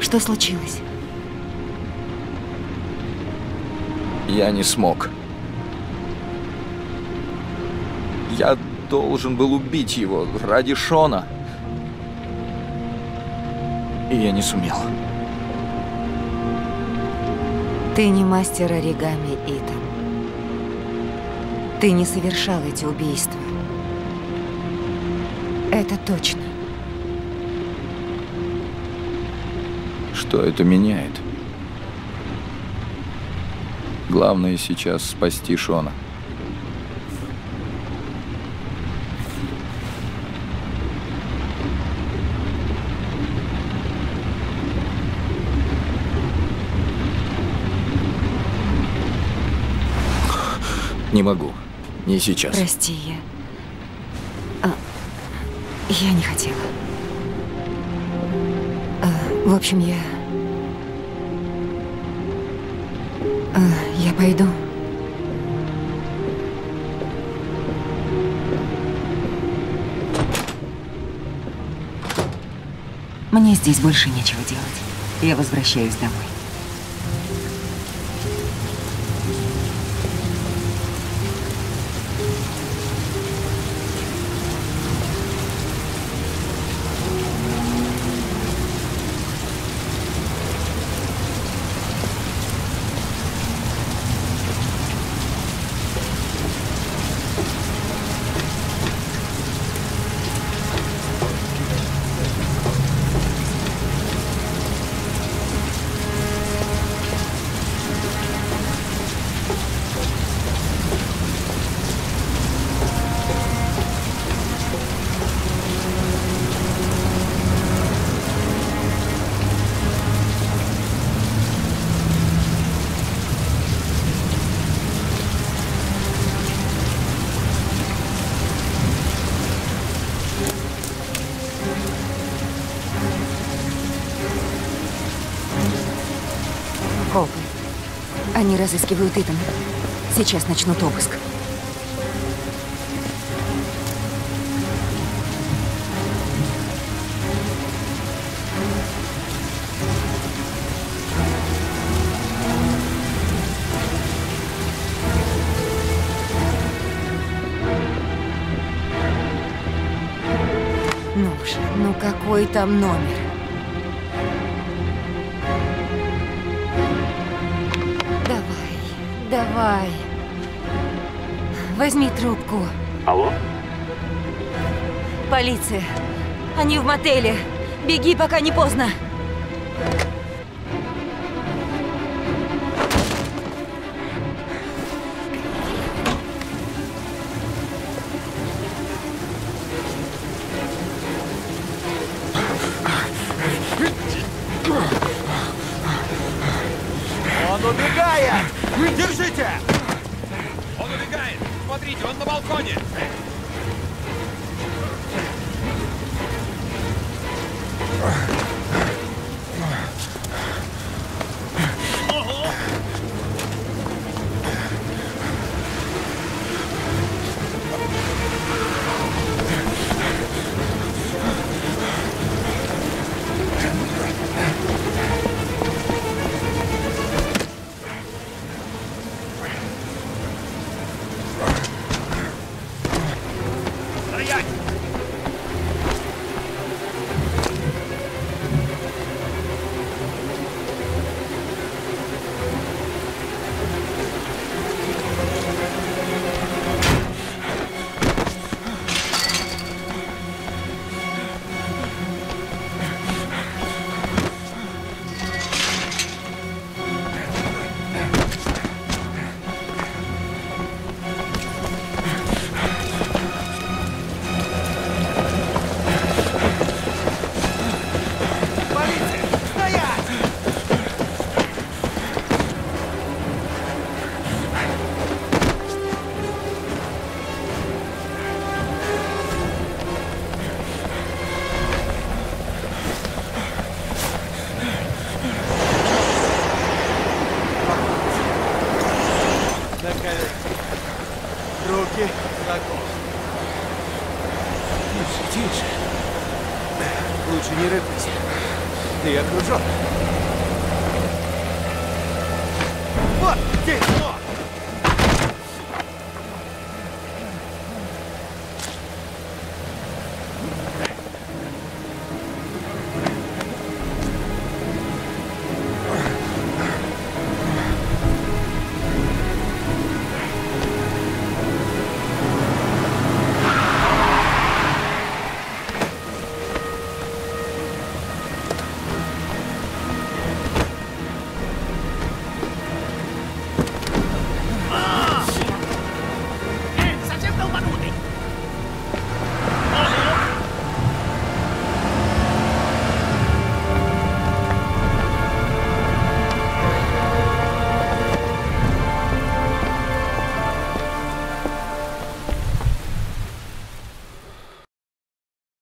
Что случилось? Я не смог. Я должен был убить его ради Шона. И я не сумел. Ты не мастер оригами, Итан. Ты не совершал эти убийства. Это точно. Что это меняет? Главное сейчас спасти Шона. Не могу. Не сейчас. Прости, я... А, я не хотела. В общем, я... А, я пойду. Мне здесь больше нечего делать. Я возвращаюсь домой. Они разыскивают Итана. Сейчас начнут обыск. Ну же, ну какой там номер? Давай. Возьми трубку. Алло? Полиция. Они в мотеле. Беги, пока не поздно. Он убегает! Держите! Он убегает! Смотрите, он на балконе! Тише, тише. Лучше не рыпайся. Ты окружен. Вот, здесь!